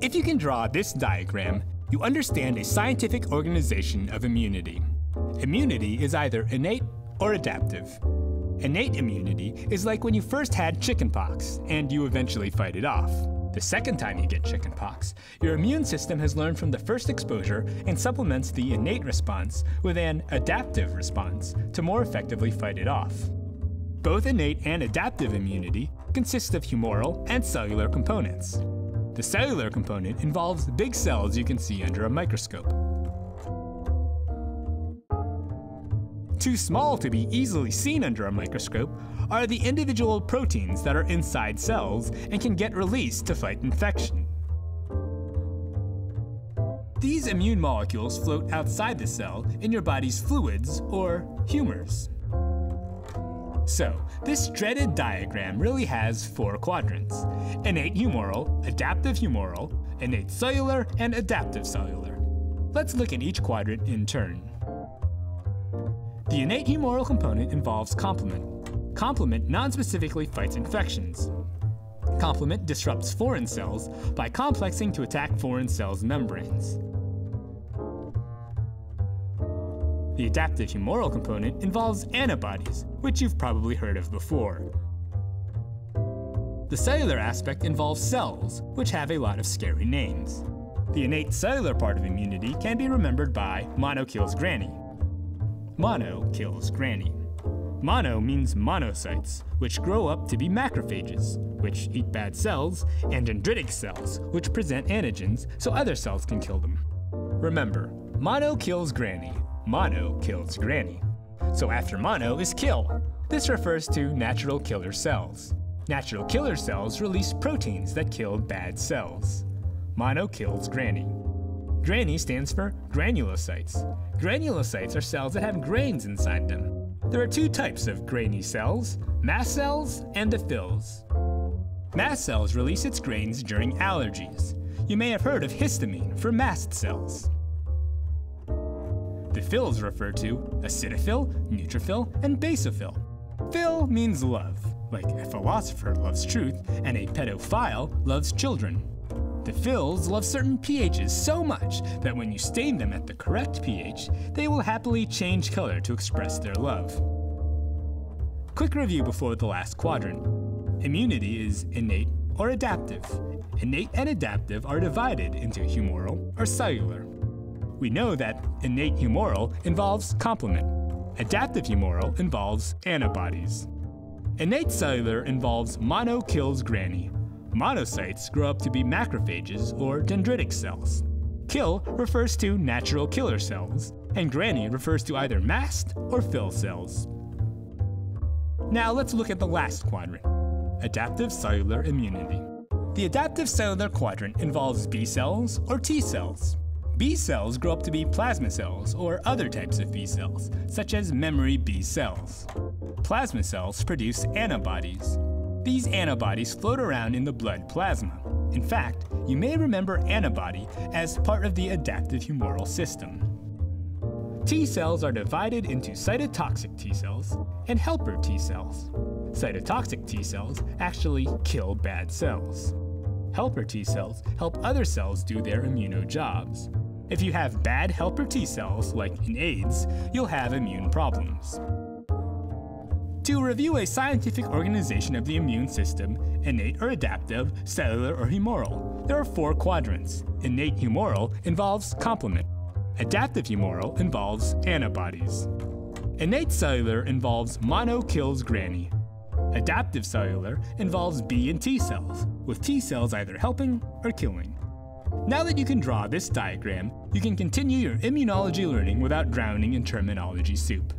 If you can draw this diagram, you understand a scientific organization of immunity. Immunity is either innate or adaptive. Innate immunity is like when you first had chickenpox and you eventually fight it off. The second time you get chickenpox, your immune system has learned from the first exposure and supplements the innate response with an adaptive response to more effectively fight it off. Both innate and adaptive immunity consist of humoral and cellular components. The cellular component involves big cells you can see under a microscope. Too small to be easily seen under a microscope are the individual proteins that are inside cells and can get released to fight infection. These immune molecules float outside the cell in your body's fluids, or humors. So, this dreaded diagram really has four quadrants. Innate humoral, adaptive humoral, innate cellular, and adaptive cellular. Let's look at each quadrant in turn. The innate humoral component involves complement. Complement non-specifically fights infections. Complement disrupts foreign cells by complexing to attack foreign cells' membranes. The adaptive humoral component involves antibodies, which you've probably heard of before. The cellular aspect involves cells, which have a lot of scary names. The innate cellular part of immunity can be remembered by mono kills granny. Mono kills granny. Mono means monocytes, which grow up to be macrophages, which eat bad cells, and dendritic cells, which present antigens so other cells can kill them. Remember, mono kills granny, mono kills granny. So after mono is kill. This refers to natural killer cells. Natural killer cells release proteins that kill bad cells. Mono kills granny. Granny stands for granulocytes. Granulocytes are cells that have grains inside them. There are two types of grainy cells, mast cells and the phils. Mast cells release its grains during allergies. You may have heard of histamine for mast cells. The phils refer to acidophil, neutrophil, and basophil. Phil means love, like a philosopher loves truth and a pedophile loves children. The phils love certain pHs so much that when you stain them at the correct pH, they will happily change color to express their love. Quick review before the last quadrant. Immunity is innate or adaptive. Innate and adaptive are divided into humoral or cellular. We know that innate humoral involves complement. Adaptive humoral involves antibodies. Innate cellular involves mono kills granny. Monocytes grow up to be macrophages or dendritic cells. Kill refers to natural killer cells, and granny refers to either mast or phil cells. Now let's look at the last quadrant, adaptive cellular immunity. The adaptive cellular quadrant involves B cells or T cells. B cells grow up to be plasma cells or other types of B cells, such as memory B cells. Plasma cells produce antibodies. These antibodies float around in the blood plasma. In fact, you may remember antibody as part of the adaptive humoral system. T cells are divided into cytotoxic T cells and helper T cells. Cytotoxic T cells actually kill bad cells. Helper T cells help other cells do their immuno jobs. If you have bad helper T cells, like in AIDS, you'll have immune problems. To review a scientific organization of the immune system, innate or adaptive, cellular or humoral, there are four quadrants. Innate humoral involves complement. Adaptive humoral involves antibodies. Innate cellular involves mono kills granny. Adaptive cellular involves B and T cells, with T cells either helping or killing. Now that you can draw this diagram, you can continue your immunology learning without drowning in terminology soup.